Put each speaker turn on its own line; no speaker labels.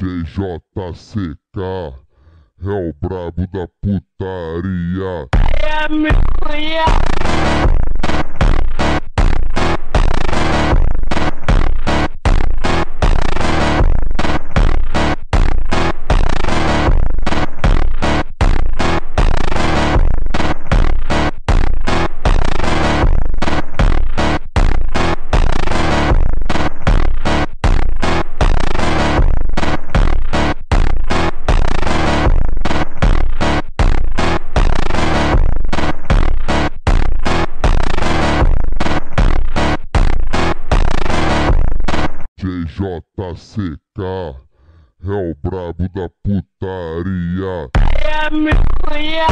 JJCK é o brabo da putaria.
É minha.
JJCK é o brabo da putaria.
É minha.